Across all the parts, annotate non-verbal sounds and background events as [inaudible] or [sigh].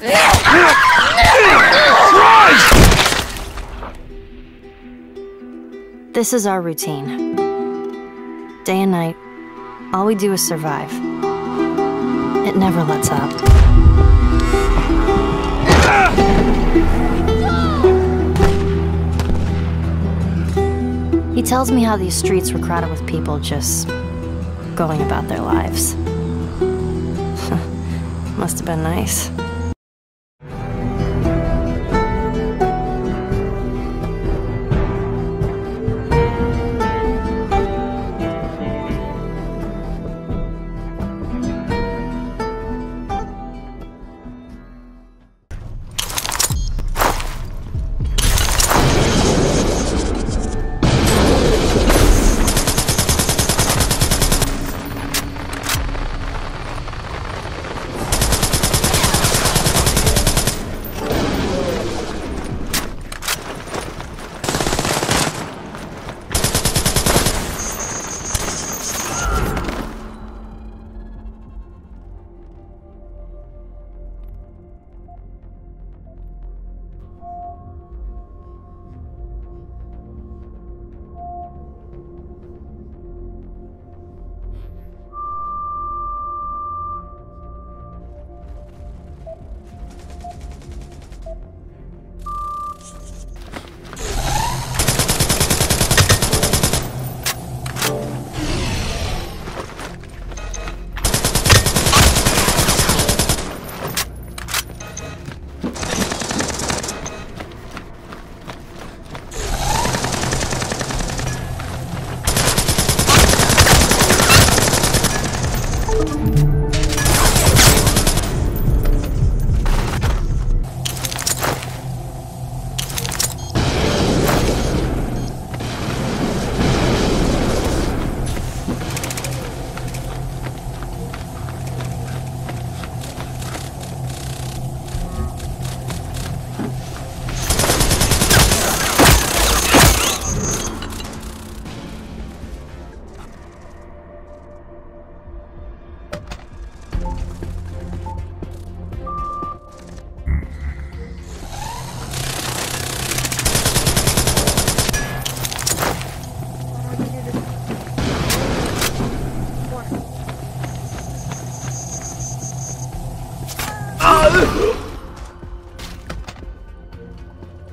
This is our routine. Day and night, all we do is survive. It never lets up. He tells me how these streets were crowded with people just going about their lives. [laughs] Must have been nice.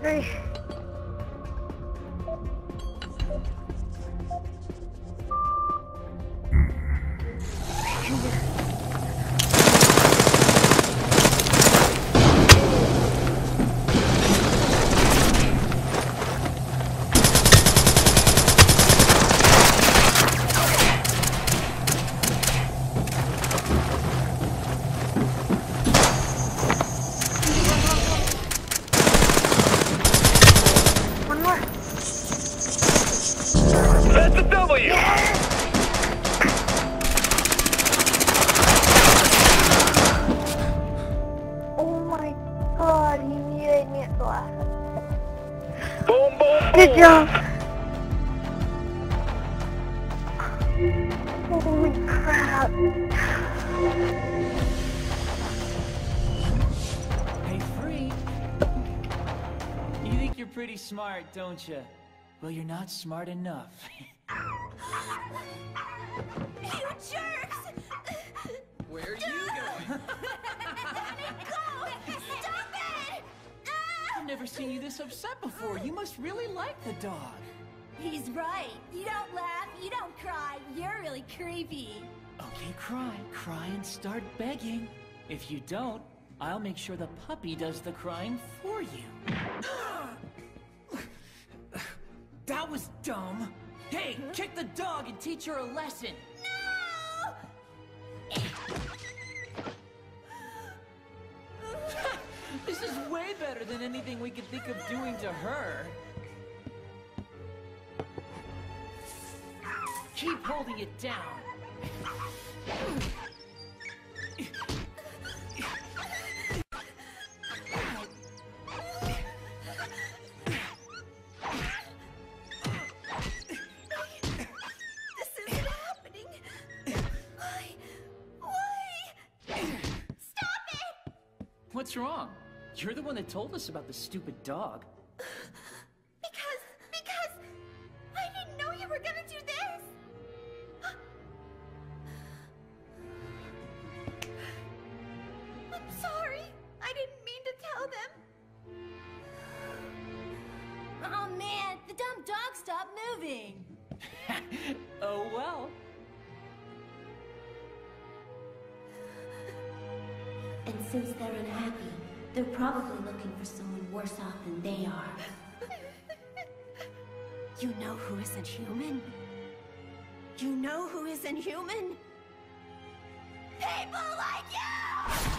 One That's a W! Oh my god, he made me laugh. Boom, boom, Good job. Holy crap. Hey, Free. You think you're pretty smart, don't you? Well, you're not smart enough. [laughs] You jerks! Where are you going? Go! Stop it! I've never seen you this upset before. You must really like the dog. He's right. You don't laugh, you don't cry. You're really creepy. Okay, cry. Cry and start begging. If you don't, I'll make sure the puppy does the crying for you. [gasps] that was dumb. Hey, kick the dog and teach her a lesson. No! [laughs] This is way better than anything we could think of doing to her. Keep holding it down. What's wrong? You're the one that told us about the stupid dog. [sighs] Because, because I didn't know you were gonna do this. [gasps] I'm sorry. I didn't mean to tell them. Oh man, the dumb dog stopped moving. [laughs] Oh well. And since they're unhappy, they're probably looking for someone worse off than they are. [laughs] You know who isn't human? You know who isn't human? People like you!